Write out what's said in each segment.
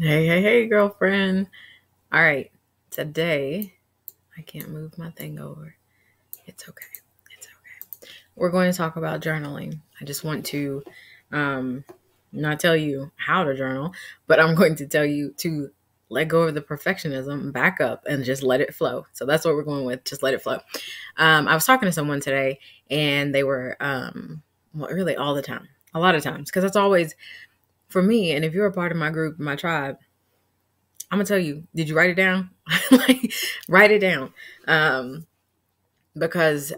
Hey, hey, hey, girlfriend. All right, today I can't move my thing over. It's okay. It's okay. We're going to talk about journaling. I just want to um, not tell you how to journal, but I'm going to tell you to let go of the perfectionism, back up, and just let it flow. So that's what we're going with. Just let it flow. Um, I was talking to someone today, and they were, um, well, really all the time, a lot of times, because that's always for me. And if you're a part of my group, my tribe, I'm gonna tell you, did you write it down? like, write it down. Um, because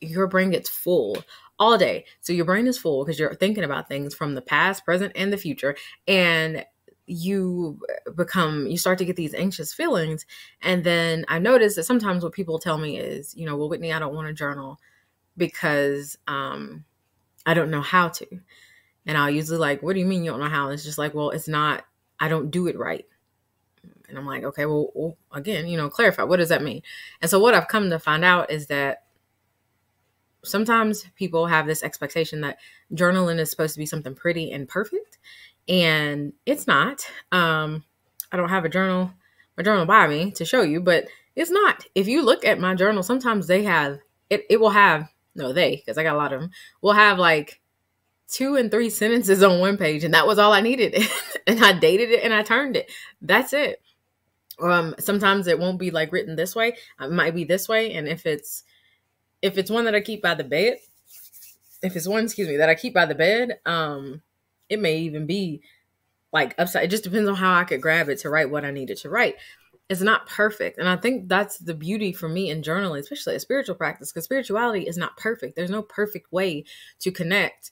your brain gets full all day. So your brain is full because you're thinking about things from the past, present, and the future. And you become you start to get these anxious feelings and then i notice that sometimes what people tell me is you know well whitney i don't want to journal because um i don't know how to and i'll usually like what do you mean you don't know how it's just like well it's not i don't do it right and I'm like, okay, well, again, you know, clarify what does that mean? And so what I've come to find out is that sometimes people have this expectation that journaling is supposed to be something pretty and perfect, and it's not. Um, I don't have a journal, a journal by me to show you, but it's not. If you look at my journal, sometimes they have it. It will have no they because I got a lot of them. Will have like two and three sentences on one page, and that was all I needed. and I dated it and I turned it. That's it. Um sometimes it won't be like written this way. It might be this way and if it's if it's one that i keep by the bed if it's one excuse me that i keep by the bed um it may even be like upside. It just depends on how i could grab it to write what i needed to write. It's not perfect and i think that's the beauty for me in journaling especially a spiritual practice because spirituality is not perfect. There's no perfect way to connect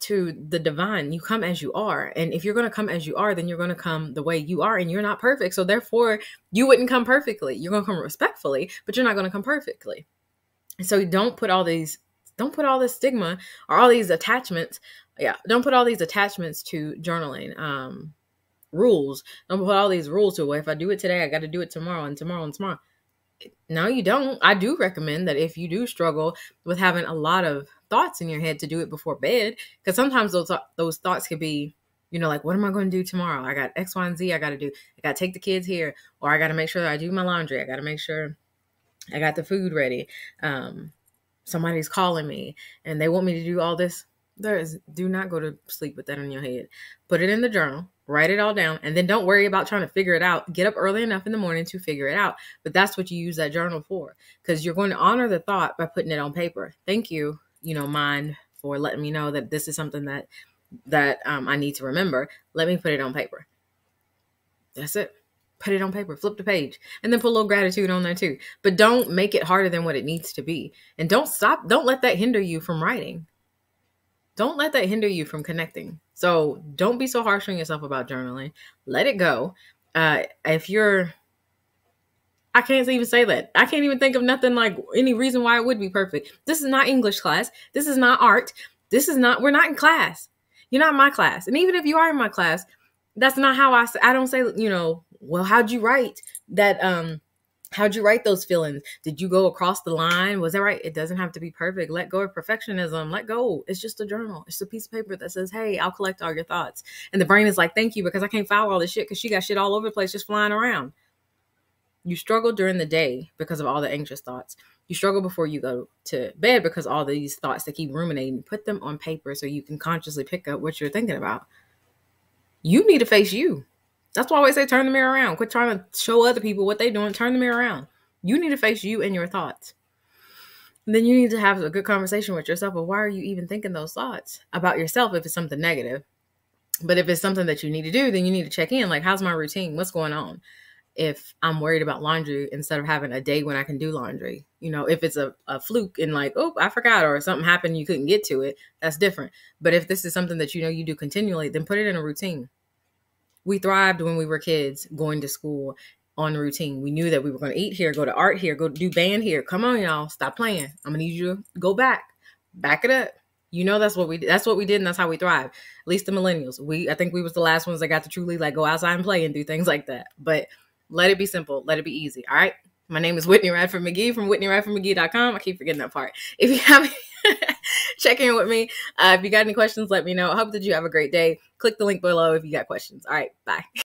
to the divine. You come as you are. And if you're going to come as you are, then you're going to come the way you are and you're not perfect. So therefore, you wouldn't come perfectly. You're going to come respectfully, but you're not going to come perfectly. So don't put all these don't put all this stigma or all these attachments. Yeah, don't put all these attachments to journaling. Um rules. Don't put all these rules to. Well, if I do it today, I got to do it tomorrow and tomorrow and tomorrow. No, you don't. I do recommend that if you do struggle with having a lot of thoughts in your head to do it before bed because sometimes those those thoughts could be you know like what am i going to do tomorrow? I got x y and z i got to do. I got to take the kids here or i got to make sure that i do my laundry. I got to make sure i got the food ready. Um somebody's calling me and they want me to do all this. There is do not go to sleep with that in your head. Put it in the journal write it all down and then don't worry about trying to figure it out get up early enough in the morning to figure it out but that's what you use that journal for because you're going to honor the thought by putting it on paper thank you you know, mind for letting me know that this is something that that um, I need to remember. Let me put it on paper. That's it. Put it on paper. Flip the page, and then put a little gratitude on there too. But don't make it harder than what it needs to be, and don't stop. Don't let that hinder you from writing. Don't let that hinder you from connecting. So don't be so harsh on yourself about journaling. Let it go. Uh, if you're I can't even say that. I can't even think of nothing like any reason why it would be perfect. This is not English class. This is not art. This is not, we're not in class. You're not in my class. And even if you are in my class, that's not how I I don't say, you know, well, how'd you write that? Um, how'd you write those feelings? Did you go across the line? Was that right? It doesn't have to be perfect. Let go of perfectionism. Let go. It's just a journal. It's a piece of paper that says, hey, I'll collect all your thoughts. And the brain is like, thank you, because I can't file all this shit because she got shit all over the place just flying around. You struggle during the day because of all the anxious thoughts. You struggle before you go to bed because all these thoughts that keep ruminating. Put them on paper so you can consciously pick up what you're thinking about. You need to face you. That's why I always say turn the mirror around. Quit trying to show other people what they're doing. Turn the mirror around. You need to face you and your thoughts. And then you need to have a good conversation with yourself of why are you even thinking those thoughts about yourself if it's something negative. But if it's something that you need to do, then you need to check in. Like, how's my routine? What's going on? if I'm worried about laundry instead of having a day when I can do laundry. You know, if it's a, a fluke and like, oh, I forgot, or something happened, you couldn't get to it, that's different. But if this is something that you know you do continually, then put it in a routine. We thrived when we were kids going to school on routine. We knew that we were going to eat here, go to art here, go do band here. Come on, y'all, stop playing. I'm gonna need you to go back, back it up. You know that's what we that's what we did and that's how we thrive. At least the millennials. We I think we was the last ones that got to truly like go outside and play and do things like that. But let it be simple. Let it be easy. All right. My name is Whitney Radford McGee from WhitneyRadfordMcGee.com. I keep forgetting that part. If you have check in with me, uh, if you got any questions, let me know. I hope that you have a great day. Click the link below if you got questions. All right. Bye.